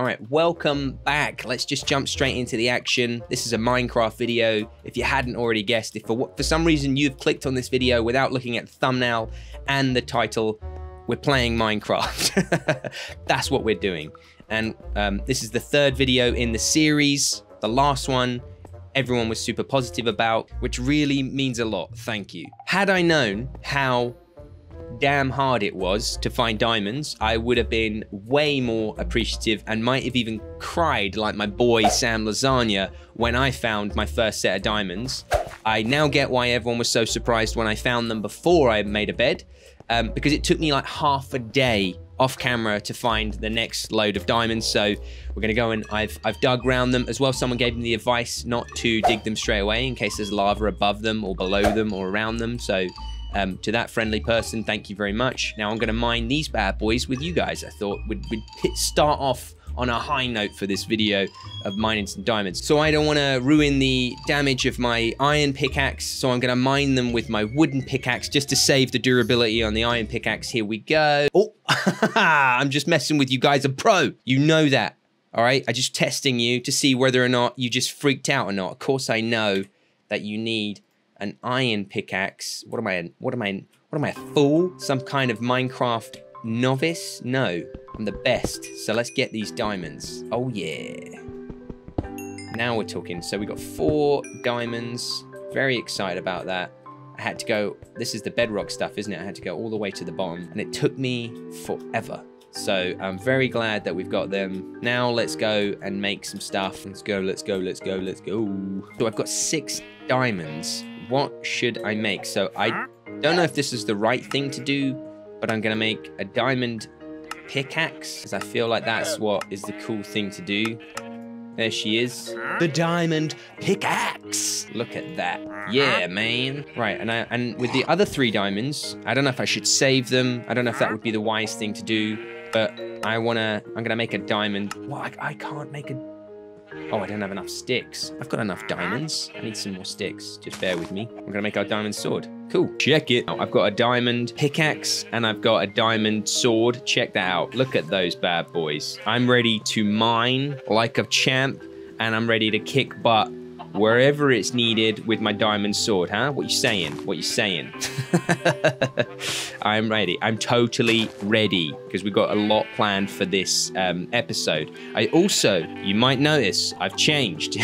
All right, welcome back. Let's just jump straight into the action. This is a Minecraft video. If you hadn't already guessed, if for, for some reason you've clicked on this video without looking at the thumbnail and the title, we're playing Minecraft. That's what we're doing. And um, this is the third video in the series. The last one, everyone was super positive about, which really means a lot. Thank you. Had I known how damn hard it was to find diamonds, I would have been way more appreciative and might have even cried like my boy Sam Lasagna when I found my first set of diamonds. I now get why everyone was so surprised when I found them before I made a bed, um, because it took me like half a day off camera to find the next load of diamonds. So we're gonna go and I've I've dug around them as well. Someone gave me the advice not to dig them straight away in case there's lava above them or below them or around them. So um, to that friendly person, thank you very much. Now I'm going to mine these bad boys with you guys. I thought we'd, we'd start off on a high note for this video of mining some diamonds. So I don't want to ruin the damage of my iron pickaxe, so I'm going to mine them with my wooden pickaxe just to save the durability on the iron pickaxe. Here we go. Oh, I'm just messing with you guys. A pro. You know that. All right. I'm just testing you to see whether or not you just freaked out or not. Of course, I know that you need an iron pickaxe. What am I? What am I? What am I? A fool? Some kind of Minecraft novice? No, I'm the best. So let's get these diamonds. Oh yeah. Now we're talking. So we got four diamonds. Very excited about that. I had to go. This is the bedrock stuff, isn't it? I had to go all the way to the bottom, and it took me forever. So I'm very glad that we've got them. Now let's go and make some stuff. Let's go, let's go, let's go, let's go. So I've got six diamonds what should I make? So I don't know if this is the right thing to do, but I'm going to make a diamond pickaxe because I feel like that's what is the cool thing to do. There she is. The diamond pickaxe. Look at that. Yeah, man. Right, and I and with the other three diamonds, I don't know if I should save them. I don't know if that would be the wise thing to do, but I wanna I'm gonna make a diamond. Well, I, I can't make a Oh, I don't have enough sticks. I've got enough diamonds. I need some more sticks. Just bear with me. I'm gonna make our diamond sword. Cool. Check it. I've got a diamond pickaxe and I've got a diamond sword. Check that out. Look at those bad boys. I'm ready to mine like a champ and I'm ready to kick butt wherever it's needed with my diamond sword, huh? What you saying? What you saying? I'm ready. I'm totally ready because we've got a lot planned for this um, episode. I also, you might notice, I've changed.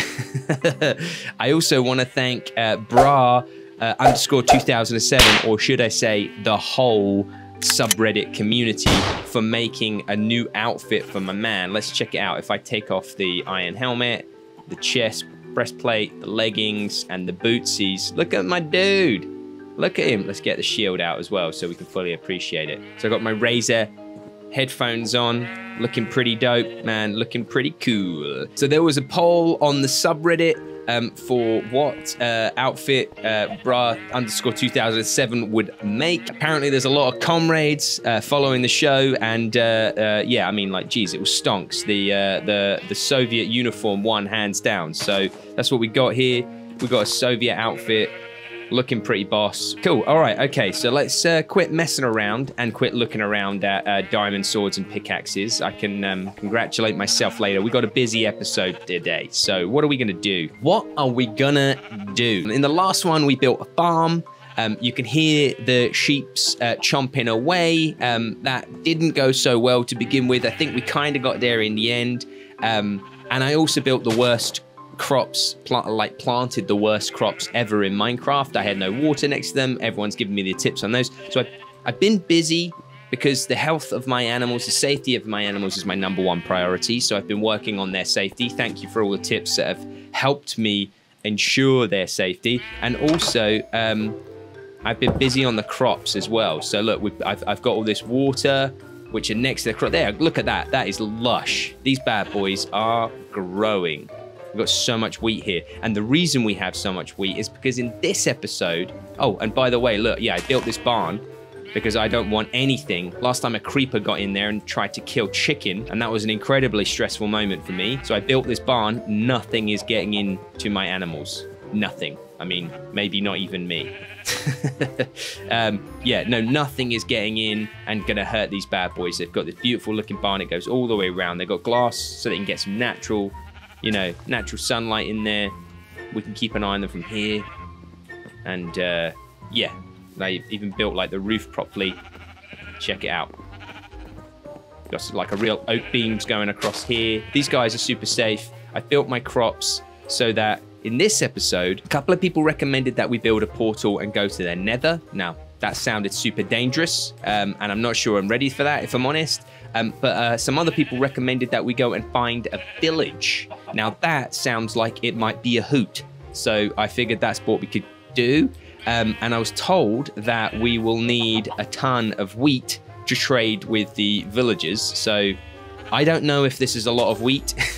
I also want to thank uh, Bra uh, underscore 2007, or should I say, the whole subreddit community for making a new outfit for my man. Let's check it out. If I take off the iron helmet, the chest breastplate, the leggings, and the bootsies. Look at my dude. Look at him. Let's get the shield out as well so we can fully appreciate it. So I got my Razer headphones on, looking pretty dope, man, looking pretty cool. So there was a poll on the subreddit um, for what uh, outfit uh, bra underscore 2007 would make. Apparently, there's a lot of comrades uh, following the show, and uh, uh, yeah, I mean, like, geez, it was stonks. The uh, the the Soviet uniform won hands down. So that's what we got here. We got a Soviet outfit looking pretty boss. Cool. All right. Okay. So let's uh, quit messing around and quit looking around at uh, diamond swords and pickaxes. I can um, congratulate myself later. We got a busy episode today. So what are we gonna do? What are we gonna do? In the last one, we built a farm. Um, you can hear the sheep's uh, chomping away. Um, that didn't go so well to begin with. I think we kind of got there in the end. Um, and I also built the worst crops, pl- like planted the worst crops ever in Minecraft. I had no water next to them. Everyone's giving me the tips on those. So I've, I've been busy because the health of my animals, the safety of my animals is my number one priority. So I've been working on their safety. Thank you for all the tips that have helped me ensure their safety. And also, um, I've been busy on the crops as well. So look, I've, I've got all this water, which are next to the crop. There, look at that. That is lush. These bad boys are growing. We've got so much wheat here. And the reason we have so much wheat is because in this episode, oh, and by the way, look, yeah, I built this barn because I don't want anything. Last time a creeper got in there and tried to kill chicken, and that was an incredibly stressful moment for me. So I built this barn. Nothing is getting into my animals. Nothing. I mean, maybe not even me. um, yeah, no, nothing is getting in and to hurt these bad boys. They've got this beautiful looking barn. It goes all the way around. They've got glass so they can get some natural, you know, natural sunlight in there. We can keep an eye on them from here. And uh, yeah, they even built like the roof properly. Check it out. Got like a real oak beams going across here. These guys are super safe. I built my crops so that in this episode, a couple of people recommended that we build a portal and go to their nether. Now, that sounded super dangerous, um, and I'm not sure I'm ready for that, if I'm honest. Um, but uh, some other people recommended that we go and find a village. Now, that sounds like it might be a hoot. So I figured that's what we could do. Um, and I was told that we will need a ton of wheat to trade with the villagers. So I don't know if this is a lot of wheat.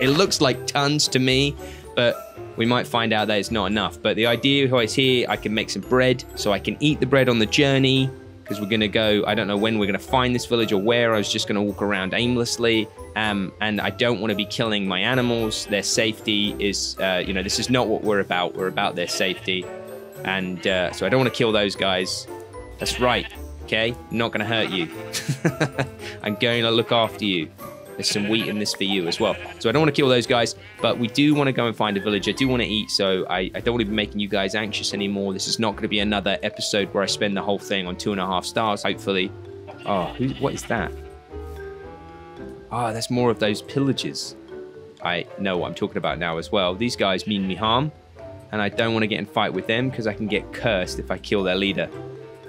it looks like tons to me, but we might find out that it's not enough. But the idea is here, I can make some bread so I can eat the bread on the journey because we're going to go, I don't know when we're going to find this village or where. I was just going to walk around aimlessly. Um, and I don't want to be killing my animals. Their safety is, uh, you know, this is not what we're about. We're about their safety. And uh, so I don't want to kill those guys. That's right, okay? not going to hurt you. I'm going to look after you. There's some wheat in this for you as well. So I don't want to kill those guys, but we do want to go and find a village. I do want to eat, so I, I don't want to be making you guys anxious anymore. This is not going to be another episode where I spend the whole thing on two and a half stars, hopefully. Oh, who, what is that? Ah, oh, that's more of those pillagers. I know what I'm talking about now as well. These guys mean me harm, and I don't want to get in fight with them because I can get cursed if I kill their leader.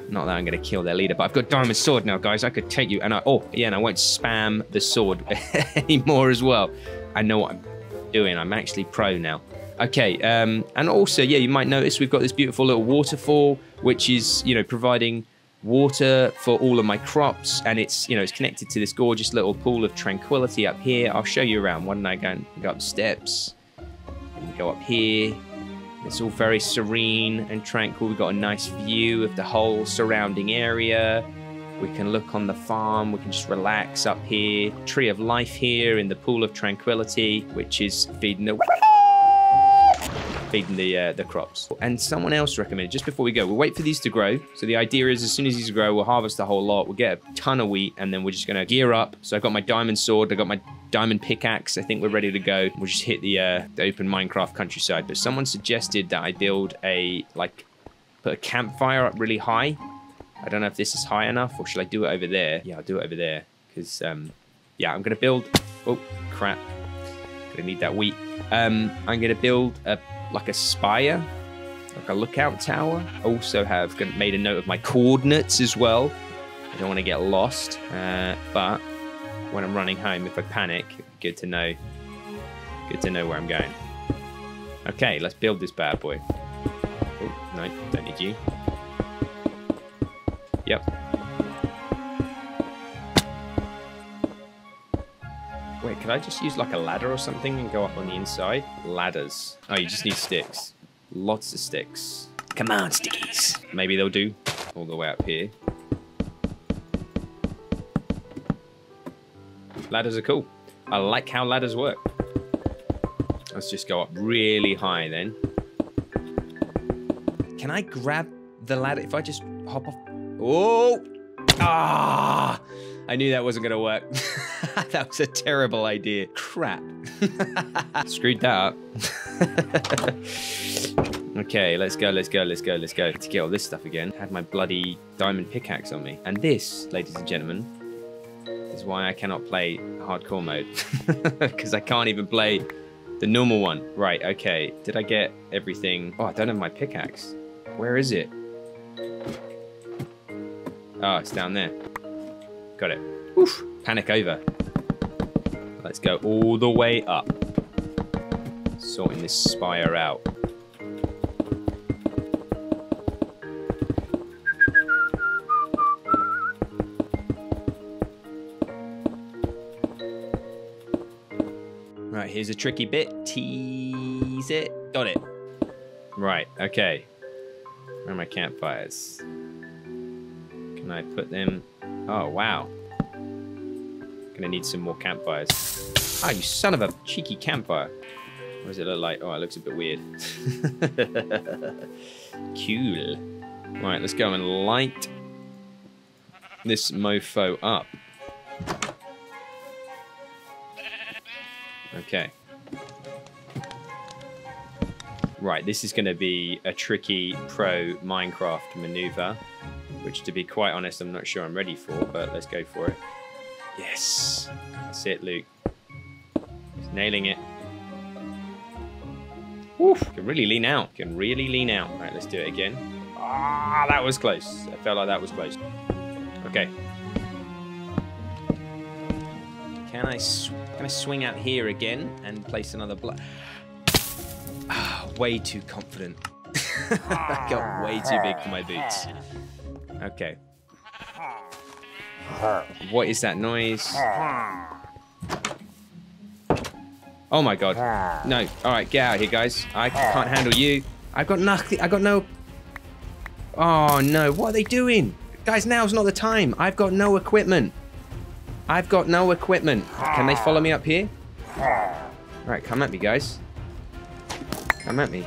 Not that I'm going to kill their leader, but I've got Diamond Sword now, guys. I could take you, and I, oh, yeah, and I won't spam the sword anymore as well. I know what I'm doing. I'm actually pro now. Okay, um, and also, yeah, you might notice we've got this beautiful little waterfall, which is, you know, providing water for all of my crops, and it's, you know, it's connected to this gorgeous little pool of tranquility up here. I'll show you around. Don't I go, go up steps? And go up here. It's all very serene and tranquil. We've got a nice view of the whole surrounding area. We can look on the farm. We can just relax up here. Tree of life here in the pool of tranquility, which is feeding the feeding the uh, the crops. And someone else recommended just before we go, we'll wait for these to grow. So the idea is as soon as these grow, we'll harvest the whole lot. We'll get a ton of wheat, and then we're just gonna gear up. So I've got my diamond sword. I got my diamond pickaxe. I think we're ready to go. We'll just hit the, uh, the open Minecraft countryside. But someone suggested that I build a like put a campfire up really high. I don't know if this is high enough, or should I do it over there? Yeah, I'll do it over there because um, yeah, I'm gonna build. Oh crap! Gonna need that wheat. Um, I'm gonna build a like a spire, like a lookout tower. Also have made a note of my coordinates as well. I don't want to get lost, uh, but when I'm running home, if I panic, good to know. Good to know where I'm going. Okay, let's build this bad boy. Oh, no, don't need you. Yep. Could I just use like a ladder or something and go up on the inside? Ladders. Oh, you just need sticks. Lots of sticks. Come on, stickies. Maybe they'll do all the way up here. Ladders are cool. I like how ladders work. Let's just go up really high then. Can I grab the ladder if I just hop off? Oh! Ah! I knew that wasn't going to work. that was a terrible idea. Crap. Screwed that up. okay, let's go, let's go, let's go, let's go. To get all this stuff again. I Had my bloody diamond pickaxe on me. And this, ladies and gentlemen, is why I cannot play hardcore mode. Because I can't even play the normal one. Right, okay. Did I get everything? Oh, I don't have my pickaxe. Where is it? Oh, it's down there. Got it. Oof. Panic over. Let's go all the way up. Sorting this spire out. Right, here's a tricky bit. Tease it. Got it. Right, okay. Where are my campfires? Can I put them... Oh, wow. Gonna need some more campfires. Ah, oh, you son of a cheeky campfire. What does it look like? Oh, it looks a bit weird. cool. Right, let's go and light this mofo up. Okay. Right, this is going to be a tricky pro Minecraft maneuver, which to be quite honest, I'm not sure I'm ready for, but let's go for it. Yes. That's it, Luke. He's nailing it. Woof. Can really lean out. Can really lean out. Right, let's do it again. Ah, that was close. I felt like that was close. Okay. Can I, can I swing out here again and place another block? Ah, way too confident. I got way too big for my boots. Okay. What is that noise? Oh my god. No. Alright, get out here, guys. I can't handle you. I've got nothing. I got no... Oh no, what are they doing? Guys, now's not the time. I've got no equipment. I've got no equipment. Can they follow me up here? Alright, come at me, guys. Come at me.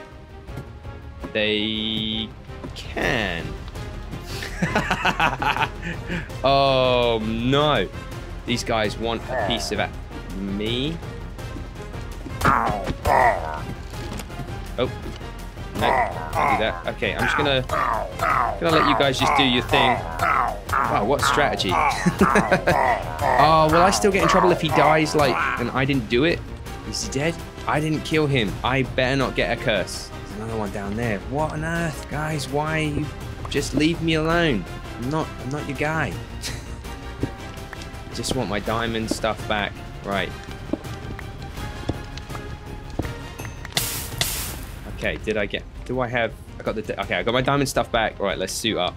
They can. Oh no. These guys want a piece of me. Oh. No, can't do that. Okay, I'm just gonna gonna let you guys just do your thing. Wow, what strategy? oh, will I still get in trouble if he dies like and I didn't do it? Is he dead? I didn't kill him. I better not get a curse. There's another one down there. What on earth, guys? Why just leave me alone? I'm not I'm not your guy. just want my diamond stuff back. Right. Okay, did I get... Do I have... I got the... Okay, I got my diamond stuff back. All right, let's suit up.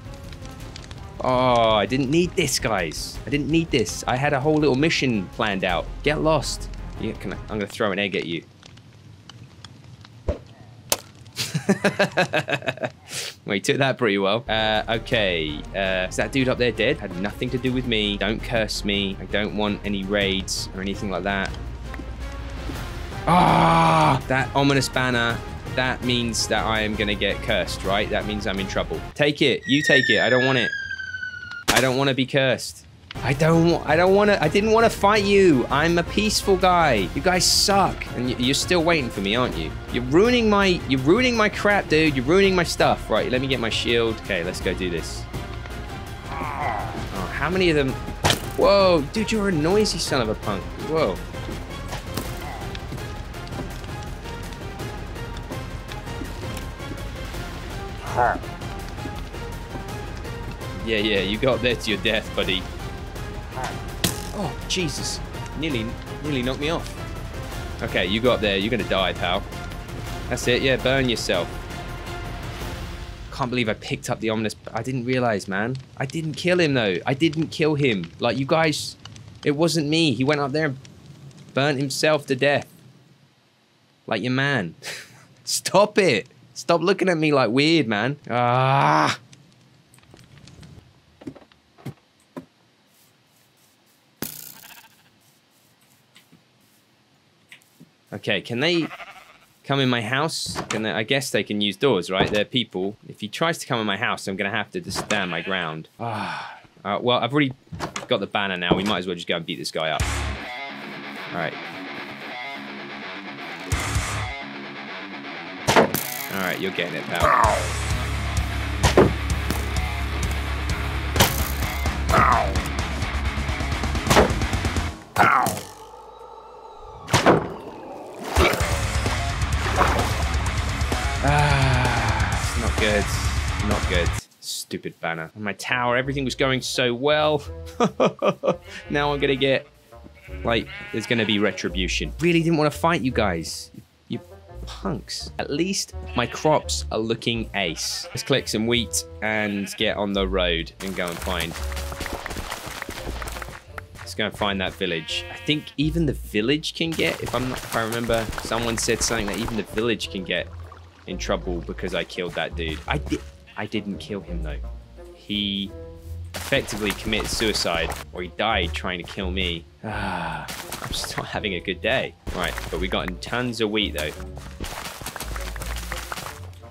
Oh, I didn't need this, guys. I didn't need this. I had a whole little mission planned out. Get lost. You, can I, I'm going to throw an egg at you. well, he took that pretty well. Uh, okay, uh, is that dude up there dead? Had nothing to do with me. Don't curse me. I don't want any raids or anything like that. Ah, that ominous banner that means that I am going to get cursed, right? That means I'm in trouble. Take it. You take it. I don't want it. I don't want to be cursed. I don't I don't want to I didn't want to fight you. I'm a peaceful guy. You guys suck. And you're still waiting for me, aren't you? You're ruining my you're ruining my crap, dude. You're ruining my stuff. Right, let me get my shield. Okay, let's go do this. Oh, how many of them Whoa, dude, you're a noisy son of a punk. Whoa. Yeah, yeah, you got there to your death, buddy. Oh, Jesus. Nearly, nearly knocked me off. Okay, you got there. You're gonna die, pal. That's it. Yeah, burn yourself. Can't believe I picked up the ominous... I didn't realize, man. I didn't kill him, though. I didn't kill him. Like, you guys... It wasn't me. He went up there and burnt himself to death. Like your man. Stop it. Stop looking at me like weird, man. Ah. Okay, can they come in my house? Can they, I guess they can use doors, right? They're people. If he tries to come in my house, I'm going to have to just stand my ground. Ah. Uh, well, I've already got the banner now. We might as well just go and beat this guy up. All right. Alright, you're getting it, pal. Ow. Ow. Good. Not good. Stupid banner. My tower, everything was going so well. now I'm gonna get, like, there's gonna be retribution. Really didn't want to fight you guys You punks. At least my crops are looking ace. Let's collect some wheat and get on the road and go and find... Let's go and find that village. I think even the village can get, if I'm not, if I remember, someone said something that even the village can get in trouble because I killed that dude. I did. I didn't kill him though. He effectively committed suicide, or he died trying to kill me. Ah, just not having a good day. Right, but we got tons of wheat though.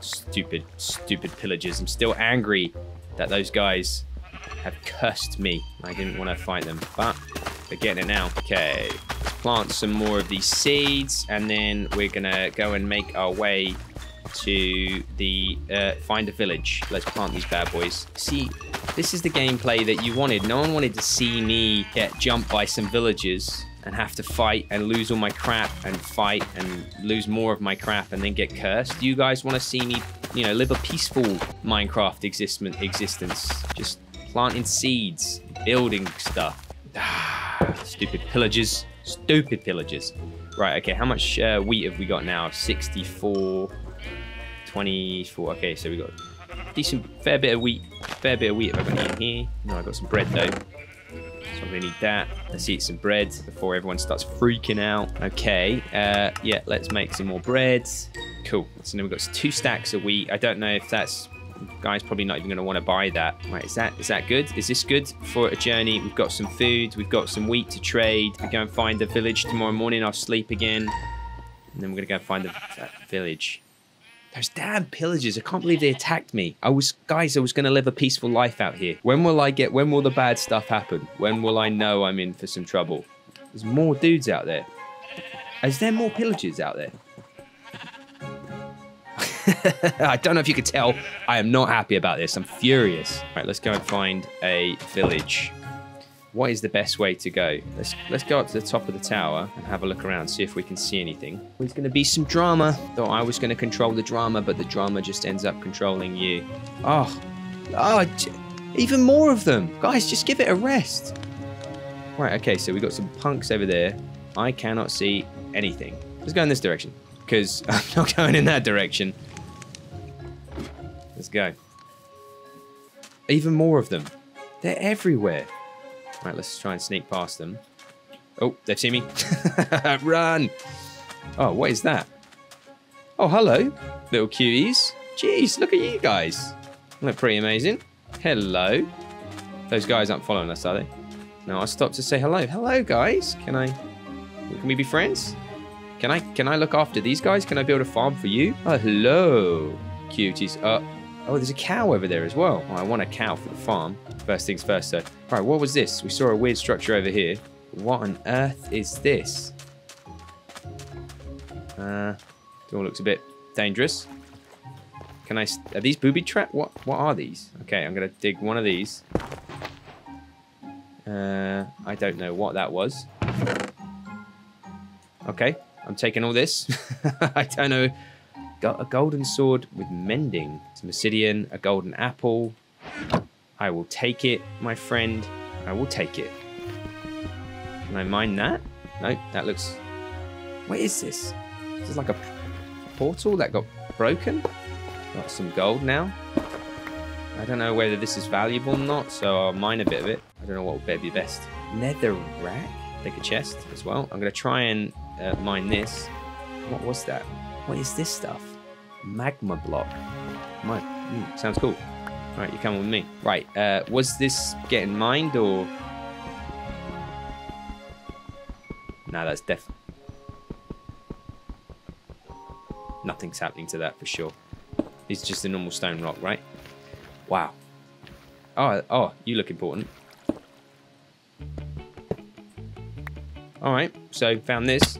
Stupid, stupid pillagers. I'm still angry that those guys have cursed me. I didn't want to fight them, but they're getting it now. Okay, plant some more of these seeds, and then we're gonna go and make our way to the uh, find a village. Let's plant these bad boys. See, this is the gameplay that you wanted. No one wanted to see me get jumped by some villagers and have to fight and lose all my crap and fight and lose more of my crap and then get cursed. You guys want to see me, you know, live a peaceful Minecraft existence, existence. Just planting seeds, building stuff. Stupid pillagers. Stupid pillagers. Right, okay, how much uh, wheat have we got now? 64, 24. Okay, so we got decent, fair bit of wheat. Fair bit of wheat have I got in here. No, I got some bread though. So I'm gonna need that. Let's eat some bread before everyone starts freaking out. Okay, uh, yeah, let's make some more bread. Cool. So then we've got two stacks of wheat. I don't know if that's guy's probably not even going to want to buy that. Right, is that is that good? Is this good for a journey? We've got some food. We've got some wheat to trade. We go and find the village tomorrow morning. I'll sleep again. And then we're to go find the, village. Those damn pillagers, I can't believe they attacked me. I was, guys, I was going to live a peaceful life out here. When will I get, when will the bad stuff happen? When will I know I'm in for some trouble? There's more dudes out there. Is there more pillagers out there? I don't know if you could tell, I am not happy about this. I'm furious. All right, let's go and find a village what is the best way to go? Let's let's go up to the top of the tower and have a look around, see if we can see anything. There's going to be some drama. Thought I was going to control the drama, but the drama just ends up controlling you. Oh, oh, even more of them. Guys, just give it a rest. Right, okay, so we got some punks over there. I cannot see anything. Let's go in this direction, because I'm not going in that direction. Let's go. Even more of them. They're everywhere. Right, let's try and sneak past them. Oh, they've seen me. Run! Oh, what is that? Oh, hello, little cuties. Jeez, look at you guys. Look pretty amazing. Hello. Those guys aren't following us, are they? No, I stopped to say hello. Hello, guys. Can I... Can we be friends? Can I can I look after these guys? Can I build a farm for you? Oh, hello, cuties. Uh, Oh, there's a cow over there as well. Oh, I want a cow for the farm. First things first, so. Right, what was this? We saw a weird structure over here. What on earth is this? Uh, it all looks a bit dangerous. Can I... Are these booby trap? What, what are these? Okay, I'm going to dig one of these. Uh, I don't know what that was. Okay, I'm taking all this. I don't know Got a golden sword with mending. Some obsidian, a golden apple. I will take it, my friend. I will take it. Can I mine that? No, that looks... What is this? This is like a portal that got broken. Got some gold now. I don't know whether this is valuable or not, so I'll mine a bit of it. I don't know what would be best. Nether rack? Take a chest as well. I'm going to try and uh, mine this. What was that? What is this stuff? Magma block. My, mm, sounds cool. Right, you come with me. Right, uh, was this getting mined or? No, that's def. Nothing's happening to that for sure. It's just a normal stone rock, right? Wow. Oh, oh, you look important. All right, so found this.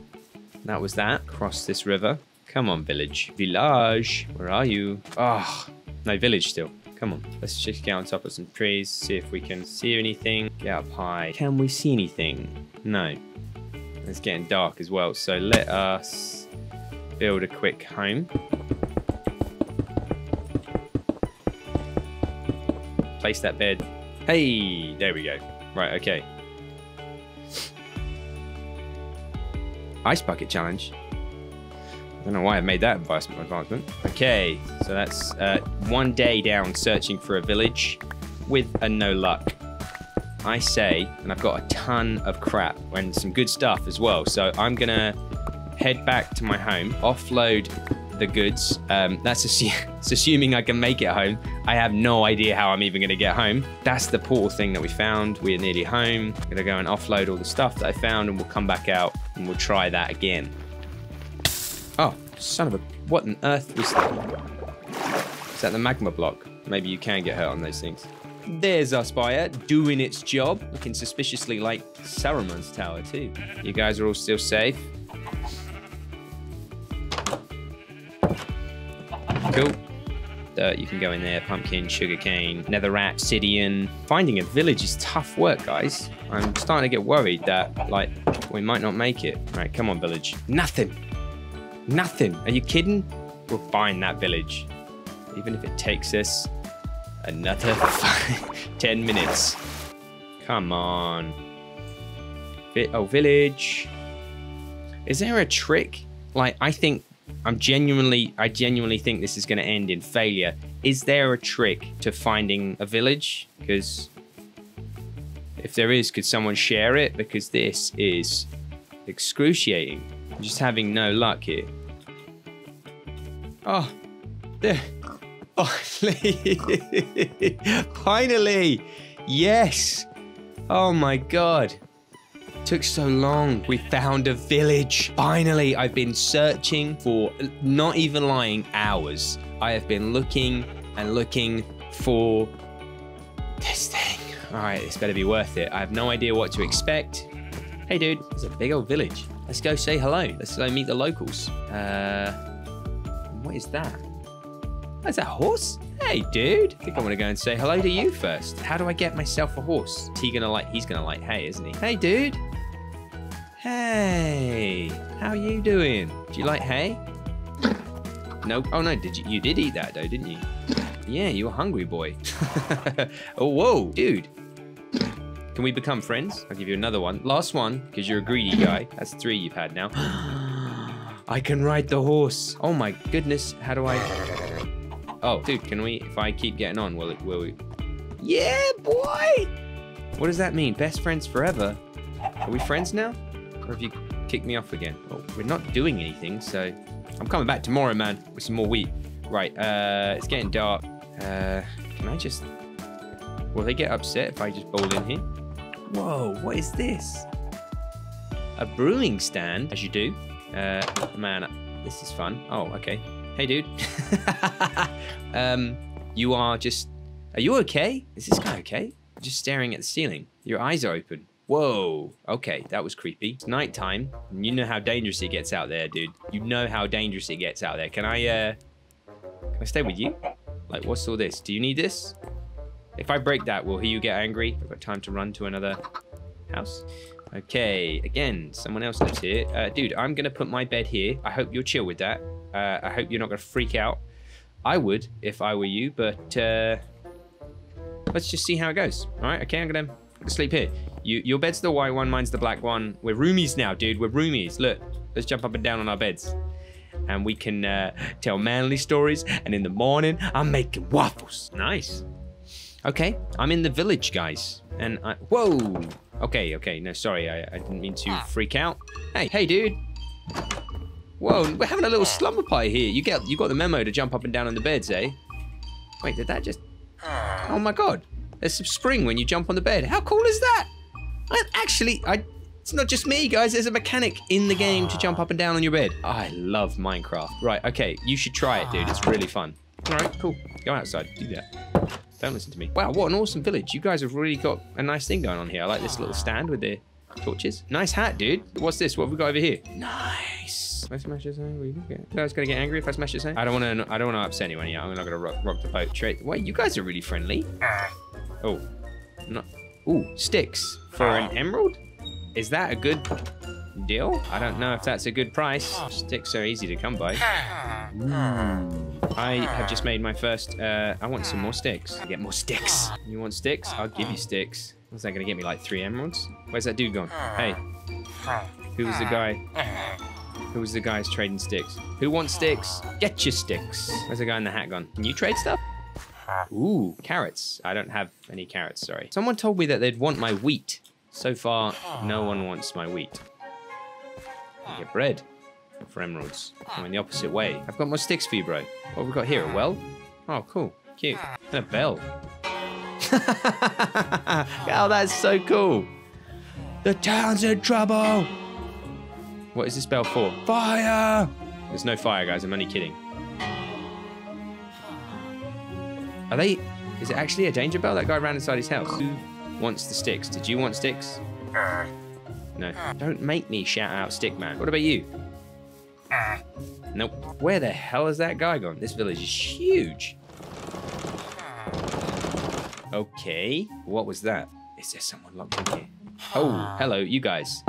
That was that. Cross this river. Come on, village. Village, where are you? Ah, oh, no, village still. Come on, let's just get on top of some trees, see if we can see anything. Get up high. Can we see anything? No. It's getting dark as well, so let us build a quick home. Place that bed. Hey, there we go. Right, okay. Ice bucket challenge. Don't know why I made that advancement. Okay, so that's uh, one day down searching for a village with a no luck. I say, and I've got a ton of crap and some good stuff as well. So I'm gonna head back to my home, offload the goods. Um, that's, assu- assuming I can make it home. I have no idea how I'm even going to get home. That's the portal thing that we found. We're nearly home. I'm going to go and offload all the stuff that I found and we'll come back out and we'll try that again. Oh, son of a... What on earth was that? Is that the magma block? Maybe you can get hurt on those things. There's our spire doing its job, looking suspiciously like Saruman's tower too. You guys are all still safe. Cool. Dirt, you can go in there. Pumpkin, sugarcane, netherrack, obsidian. Finding a village is tough work, guys. I'm starting to get worried that, like, we might not make it. Right, come on, village. Nothing. Nothing. Are you kidding? We'll find that village. Even if it takes us another five, 10 minutes. Come on. Oh, village. Is there a trick? Like, I think I'm genuinely, I genuinely think this is going to end in failure. Is there a trick to finding a village? Because if there is, could someone share it? Because this is excruciating. I'm just having no luck here. Oh, there. Oh, finally. Yes. Oh my God. Took so long. We found a village. Finally, I've been searching for, not even lying, hours. I have been looking and looking for this thing. All right, this better be worth it. I have no idea what to expect. Hey, dude, it's a big old village. Let's go say hello. Let's go meet the locals. Uh, what is that? Is that a horse? Hey, dude. I think I want to go and say hello to you first. How do I get myself a horse? He gonna like? He's gonna like hay, isn't he? Hey, dude. Hey, how you doing? Do you like hay? Nope. Oh no, did you? You did eat that though, didn't you? Yeah, you were hungry, boy. oh, whoa, dude. Can we become friends? I'll give you another one. Last one, because you're a greedy guy. That's three you've had now. I can ride the horse. Oh my goodness. How do I? Oh, dude, can we? If I keep getting on, will it? Will we? Yeah, boy. What does that mean? Best friends forever? Are we friends now? Or have you kicked me off again? Well, we're not doing anything, so I'm coming back tomorrow, man, with some more wheat. Right, uh, it's getting dark. Uh, can I just... Will they get upset if I just bowl in here? Whoa, what is this? A brewing stand, as you do. Uh, man, this is fun. Oh, okay. Hey, dude. um, you are just... Are you okay? Is this guy okay? Just staring at the ceiling. Your eyes are open. Whoa. Okay, that was creepy. It's nighttime. And you know how dangerous it gets out there, dude. You know how dangerous it gets out there. Can I, uh... Can I stay with you? Like, what's all this? Do you need this? If I break that, will you get angry? I've got time to run to another house. Okay, again, someone else lives here. Uh, dude, I'm going to put my bed here. I hope you're chill with that. Uh, I hope you're not going to freak out. I would if I were you, but uh, let's just see how it goes. All right, okay, I'm going to sleep here. You, your bed's the white one, mine's the black one. We're roomies now, dude. We're roomies. Look, let's jump up and down on our beds. And we can uh, tell manly stories. And in the morning, I'm making waffles. Nice. Okay, I'm in the village, guys. And I... Whoa! Okay, okay. No, sorry. I, I didn't mean to ah. freak out. Hey, hey, dude. Whoa, we're having a little ah. slumber party here. You get, you got the memo to jump up and down on the beds, eh? Wait, did that just... Ah. Oh my god. There's some spring when you jump on the bed. How cool is that? I, actually, I... It's not just me, guys. There's a mechanic in the game to jump up and down on your bed. I love Minecraft. Right, okay. You should try it, dude. It's really fun. All right, cool. Go outside. Do that. Don't listen to me. Wow, what an awesome village. You guys have really got a nice thing going on here. I like this little stand with the torches. Nice hat, dude. What's this? What have we got over here? Nice. If I smash this thing, you get. I was gonna get angry if I smash this thing. I don't want to. I don't want to upset anyone yet. I'm not gonna rock, rock the boat. Straight. Wait, you guys are really friendly. Ah. Oh, not. Ooh, sticks for an ah. emerald. Is that a good deal? I don't know if that's a good price. Ah. Sticks are easy to come by. Hmm. I have just made my first. Uh, I want some more sticks. I get more sticks. You want sticks? I'll give you sticks. What's that gonna get me? Like three emeralds? Where's that dude gone? Hey, who was the guy? Who was the guy's trading sticks? Who wants sticks? Get your sticks. Where's the guy in the hat gone? Can you trade stuff? Ooh, carrots. I don't have any carrots, sorry. Someone told me that they'd want my wheat. So far, no one wants my wheat. I get bread. For emeralds. I'm in the opposite way. I've got more sticks for you, bro. What have we got here? A well? Oh, cool. Cute. And a bell. oh, that's so cool. The town's in trouble. What is this bell for? Fire! There's no fire, guys. I'm only kidding. Are they... Is it actually a danger bell? That guy ran inside his house. Who wants the sticks? Did you want sticks? Uh. No. Don't make me shout out stick man. What about you? Ah. Nope. Where the hell is that guy gone? This village is huge. Okay. What was that? Is there someone locked in here? Oh, ah. hello, you guys.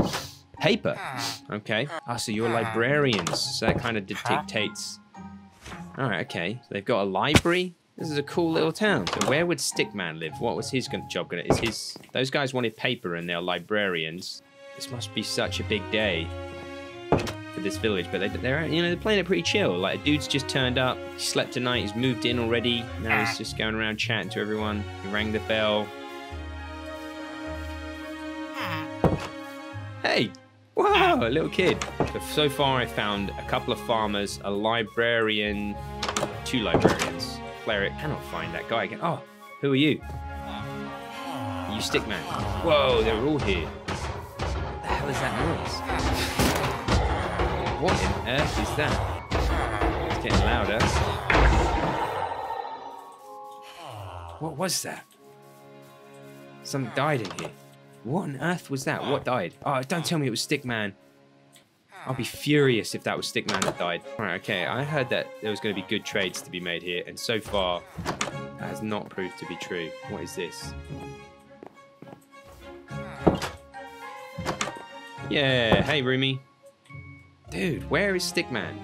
Paper. Ah. Okay. Ah, oh, so you're librarians. So that kind of dictates. All right, okay. So they've got a library. This is a cool little town. So where would Stickman live? What was his job gonna? Is his? Those guys wanted paper and they're librarians. This must be such a big day for this village, but they, are you know they're playing it pretty chill. Like a dude's just turned up, he slept tonight, he's moved in already. Now he's ah. just going around chatting to everyone. He rang the bell. Ah. Hey, wow, a little kid. So, so far, I found a couple of farmers, a librarian, two librarians. Cleric cannot find that guy again. Oh, who are you? Ah. You stick man. Whoa, they're all here. What the hell is that noise? What on earth is that? It's getting louder. What was that? Some died in here. What on earth was that? What died? Oh, don't tell me it was Stickman. I'll be furious if that was Stickman that died. Alright, okay, I heard that there was going to be good trades to be made here, and so far, that has not proved to be true. What is this? Yeah, hey roomie. Dude, where is Stickman?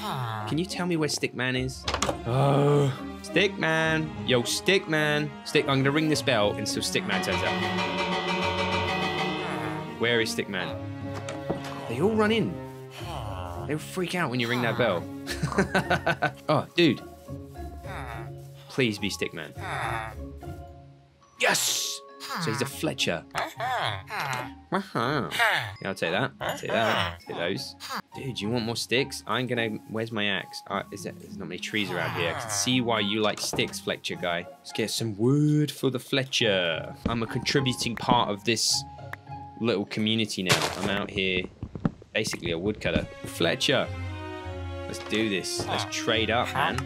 Ah. Can you tell me where Stickman is? Uh. Oh, Stickman. Yo, Stickman. Stick, I'm gonna ring this bell until Stickman turns up. Where is Stickman? They all run in. They'll freak out when you ring that bell. oh, dude. Please be Stickman. Ah. Yes! So he's a Fletcher. Uh-huh. Yeah, I'll take that. I'll take that. Take those. Dude, you want more sticks? I'm gonna. Where's my axe? Uh, is there, there's not many trees around here. I can see why you like sticks, Fletcher guy. Let's get some wood for the Fletcher. I'm a contributing part of this little community now. I'm out here, basically a woodcutter. Fletcher, let's do this. Let's trade up, man.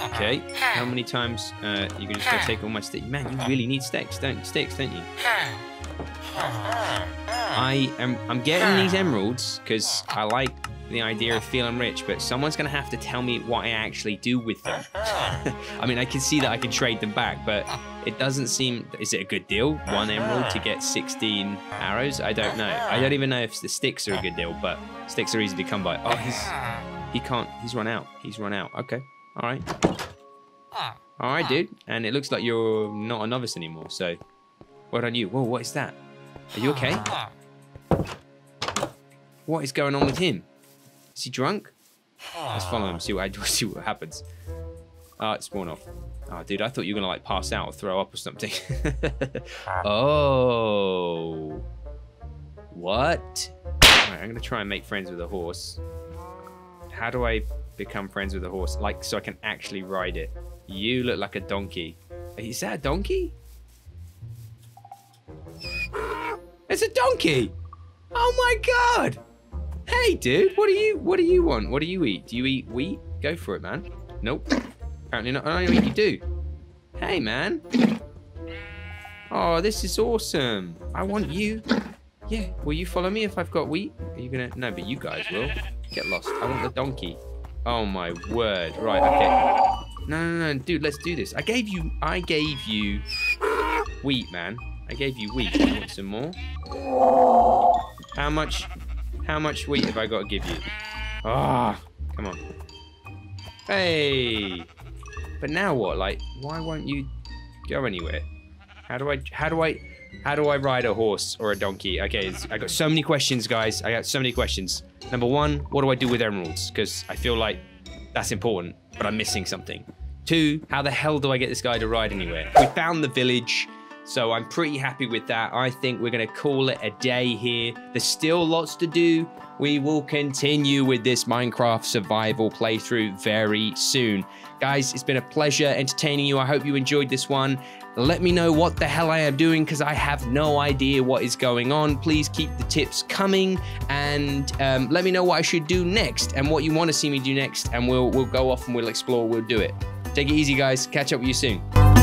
Okay, how many times uh, you can just go take all my sticks? Man, you really need sticks, don't sticks, don't you? I am I'm getting these emeralds because I like the idea of feeling rich, but someone's gonna have to tell me what I actually do with them. I mean, I can see that I can trade them back, but it doesn't seem. Is it a good deal? One emerald to get 16 arrows? I don't know. I don't even know if the sticks are a good deal, but sticks are easy to come by. Oh, he's he can't. He's run out. He's run out. Okay. All right. All right, dude. And it looks like you're not a novice anymore. So, well on you. Whoa, what is that? Are you okay? What is going on with him? Is he drunk? Let's follow him, see what see what happens. Ah, uh, it's worn off. Oh, dude, I thought you were gonna like pass out or throw up or something. oh, what? Right, I'm gonna try and make friends with a horse. How do I become friends with a horse? Like, so I can actually ride it. You look like a donkey. Is that a donkey? It's a donkey! Oh my god! Hey, dude, what do you what do you want? What do you eat? Do you eat wheat? Go for it, man. Nope. Apparently not. i Oh, you do. Hey, man. Oh, this is awesome. I want you. Yeah, will you follow me if I've got wheat? Are you gonna? No, but you guys will. Get lost. I want the donkey. Oh my word. Right, okay. No, no, no, dude, let's do this. I gave you, I gave you wheat, man. I gave you wheat. You want some more? How much how much wheat have I got to give you? Ah, oh, come on. Hey. But now what? Like, why won't you go anywhere? How do I, how do I, how do I ride a horse or a donkey? Okay, I got so many questions, guys. I got so many questions. Number one, what do I do with emeralds? Because I feel like that's important, but I'm missing something. Two, how the hell do I get this guy to ride anywhere? We found the village. So I'm pretty happy with that. I think we're going to call it a day here. There's still lots to do. We will continue with this Minecraft survival playthrough very soon. Guys, it's been a pleasure entertaining you. I hope you enjoyed this one. Let me know what the hell I am doing because I have no idea what is going on. Please keep the tips coming and um, let me know what I should do next and what you want to see me do next. And we'll we'll go off and we'll explore. We'll do it. Take it easy, guys. Catch up with you soon.